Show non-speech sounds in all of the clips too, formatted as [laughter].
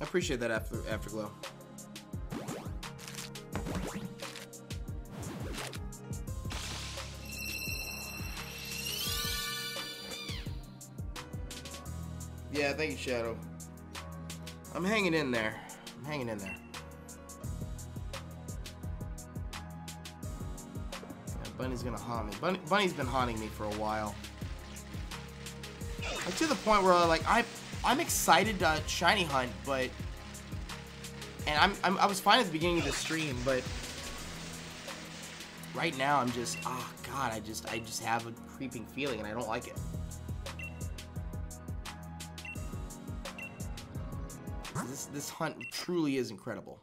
I appreciate that after afterglow. Yeah, thank you, Shadow. I'm hanging in there. I'm hanging in there. Yeah, Bunny's gonna haunt me. Bunny, Bunny's been haunting me for a while. Like to the point where like I I'm excited to shiny hunt, but and I'm, I'm I was fine at the beginning of the stream, but right now I'm just oh god, I just I just have a creeping feeling and I don't like it. This this hunt truly is incredible.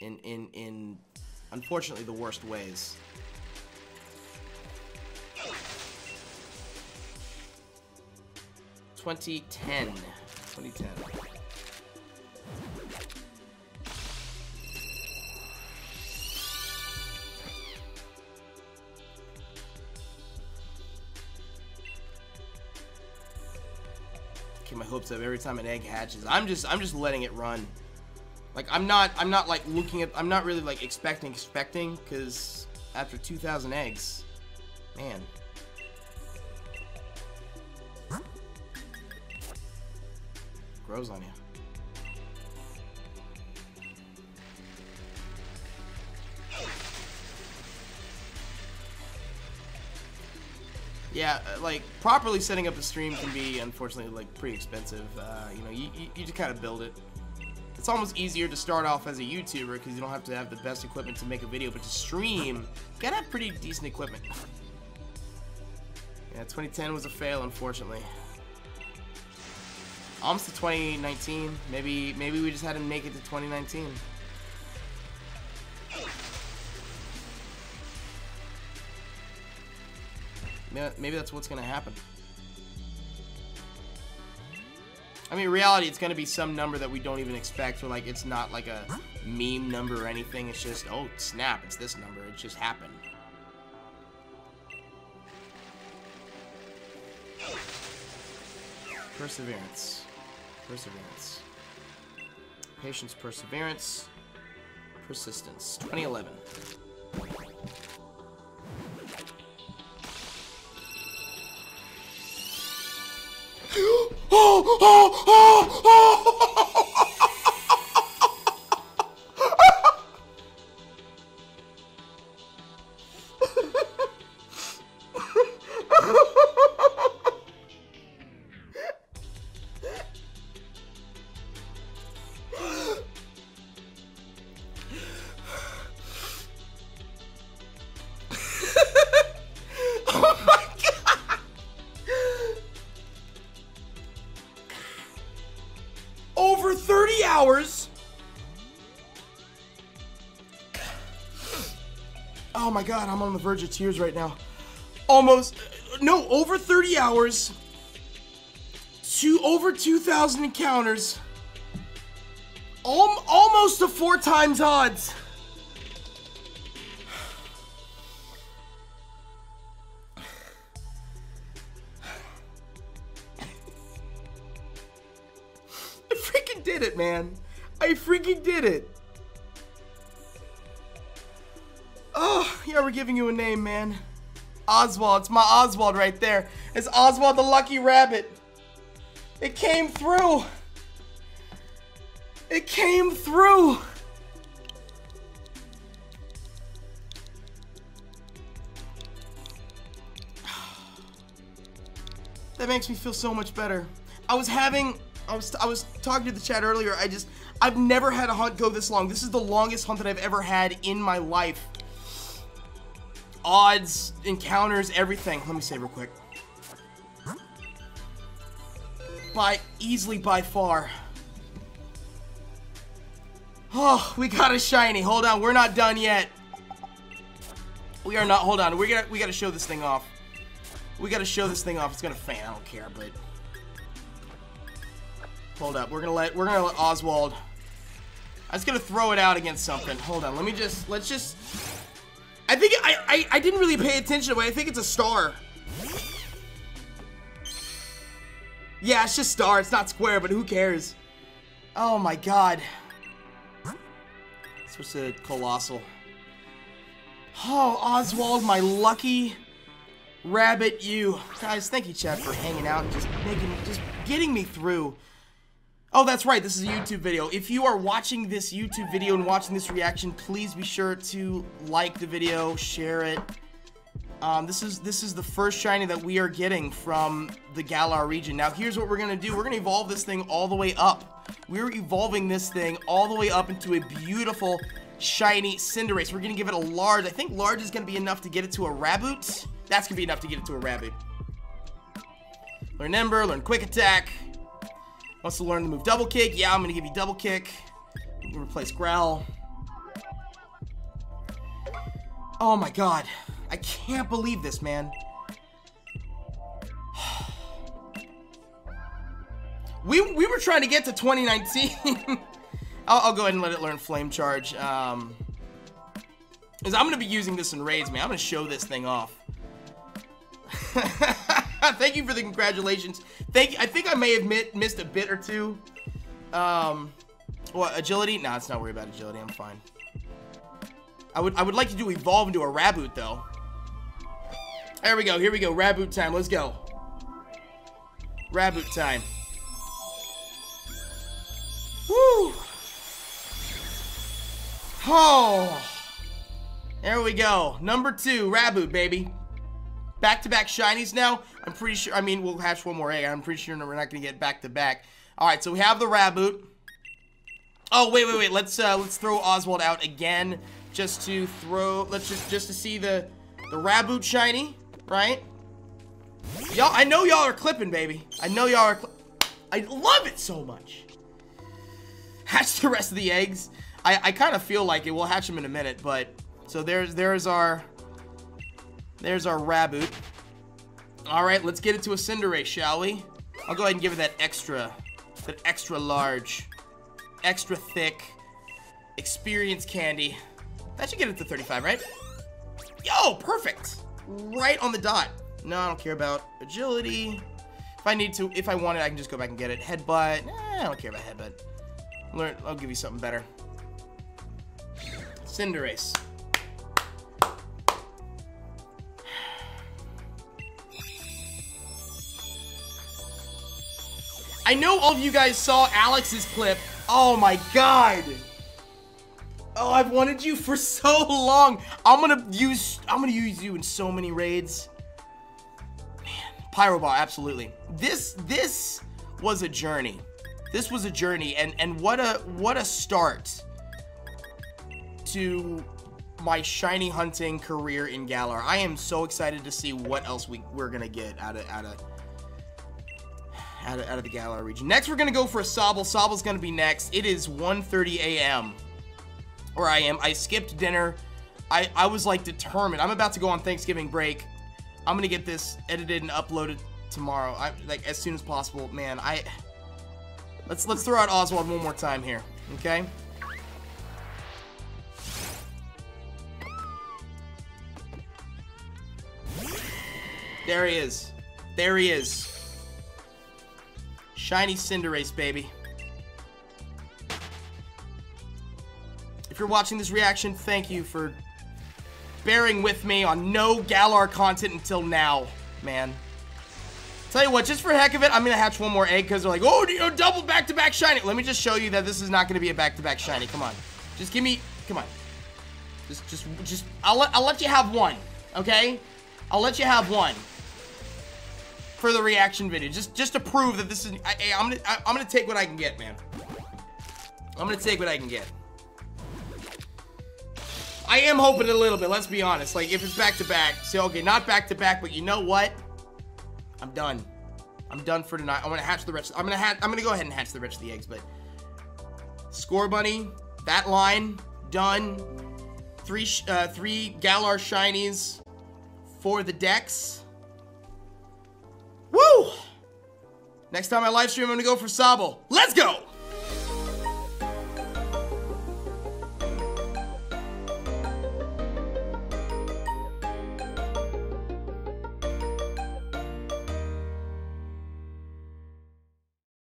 In in in unfortunately the worst ways. Twenty ten. Twenty ten. Keep my hopes up every time an egg hatches. I'm just I'm just letting it run. Like I'm not I'm not like looking at I'm not really like expecting expecting because after 2,000 eggs, man. On you. Yeah, uh, like properly setting up a stream can be unfortunately like pretty expensive. Uh, you know, you, you, you just kind of build it. It's almost easier to start off as a YouTuber because you don't have to have the best equipment to make a video, but to stream, you gotta have pretty decent equipment. Yeah, 2010 was a fail, unfortunately. Almost to 2019. Maybe maybe we just had to make it to 2019. Maybe that's what's gonna happen. I mean, reality, it's gonna be some number that we don't even expect, or like it's not like a meme number or anything. It's just, oh snap, it's this number. It just happened. Perseverance. Perseverance. Patience, perseverance. Persistence. 2011. [gasps] [gasps] oh, oh, oh, oh. oh god, I'm on the verge of tears right now. Almost, no, over 30 hours. Two, over 2,000 encounters. Al almost a four times odds. [sighs] I freaking did it, man. I freaking did it. Yeah, we're giving you a name, man. Oswald. It's my Oswald right there. It's Oswald the Lucky Rabbit. It came through. It came through. [sighs] That makes me feel so much better. I was having, I was, I was talking to the chat earlier. I just, I've never had a hunt go this long. This is the longest hunt that I've ever had in my life. Odds, encounters, everything. Let me say real quick. By easily by far. Oh, we got a shiny. Hold on, we're not done yet. We are not. Hold on, we got we got to show this thing off. We got to show this thing off. It's gonna fan. I don't care, but hold up. We're gonna let we're gonna let Oswald. I was gonna throw it out against something. Hold on. Let me just let's just. I think I I, I didn't really pay attention to it. I think it's a star. Yeah, it's just star. It's not square, but who cares? Oh my god. This was a colossal. Oh, Oswald, my lucky rabbit you. Guys, thank you, Chad, for hanging out and just making, just getting me through. Oh, that's right, this is a YouTube video. If you are watching this YouTube video and watching this reaction, please be sure to like the video, share it. Um, this is this is the first shiny that we are getting from the Galar region. Now, here's what we're gonna do. We're gonna evolve this thing all the way up. We're evolving this thing all the way up into a beautiful, shiny Cinderace. We're gonna give it a large. I think large is gonna be enough to get it to a Raboot. That's gonna be enough to get it to a Raboot. Learn Ember, learn Quick Attack. Wants to learn the move Double Kick. Yeah, I'm gonna give you Double Kick. Replace Growl. Oh my god. I can't believe this, man. [sighs] we, we were trying to get to 2019. [laughs] I'll, I'll, go ahead and let it learn Flame Charge. Um, because I'm going to be using this in raids, man. I'm going to show this thing off. [laughs] [laughs] Thank you for the congratulations. Thank you. I think I may have missed a bit or two. Um, what, agility? Nah, it's not worry about agility. I'm fine. I would I would like to do evolve into a Raboot though. There we go. Here we go. Raboot time. Let's go. Raboot time. Woo! Oh! There we go. Number two, Raboot, baby. Back-to-back -back shinies now. I'm pretty sure, I mean, we'll hatch one more egg. I'm pretty sure we're not going to get back-to-back. -back. All right, so we have the Raboot. Oh, wait, wait, wait. Let's, uh, let's throw Oswald out again just to throw, let's just, just to see the, the Raboot shiny right? Y'all, I know y'all are clipping, baby. I know y'all are I love it so much. Hatch the rest of the eggs. I, I kind of feel like it. We'll hatch them in a minute, but... So there's there's our... There's our Raboot. Alright, let's get it to a Cinderace, shall we? I'll go ahead and give it that extra... That extra large... Extra thick... Experience candy. That should get it to 35, right? Yo, perfect! right on the dot. No, I don't care about agility. If I need to, if I want it, I can just go back and get it. Headbutt. Eh, I don't care about headbutt. Learn. I'll give you something better. Cinderace. I know all of you guys saw Alex's clip. Oh my god. Oh, I've wanted you for [laughs] so long. I'm gonna use I'm gonna use you in so many raids. Man, Pyroball, absolutely. This this was a journey. This was a journey, and and what a what a start to my shiny hunting career in Galar. I am so excited to see what else we we're gonna get out of out of out of, out of the Galar region. Next, we're gonna go for a Sobble. Sobble's gonna be next. It is 1:30 a.m where I am. I skipped dinner. I, I was like determined. I'm about to go on Thanksgiving break. I'm gonna get this edited and uploaded tomorrow. I like as soon as possible. Man, I let's let's throw out Oswald one more time here. Okay. There he is. There he is. Shiny Cinderace, baby. If you're watching this reaction, thank you for bearing with me on no Galar content until now, man. Tell you what, just for heck of it, I'm gonna hatch one more egg because they're like, oh, you double back-to-back -back shiny. Let me just show you that this is not gonna be a back-to-back -back shiny. Come on, just give me, come on. Just, just, just, I'll let, I'll let you have one, okay? I'll let you have one for the reaction video, just, just to prove that this is. I, I'm gonna, I, I'm gonna take what I can get, man. I'm gonna take what I can get. I am hoping a little bit, let's be honest. Like, if it's back-to-back, -back, say, okay, not back-to-back, -back, but you know what? I'm done. I'm done for tonight. I'm gonna hatch the rest. I'm gonna hatch. I'm gonna go ahead and hatch the rest of the eggs. But Scorbunny, that line done. Three, uh, three Galar shinies for the Dex. Next time I live stream, I'm gonna go for Sobble. Let's go!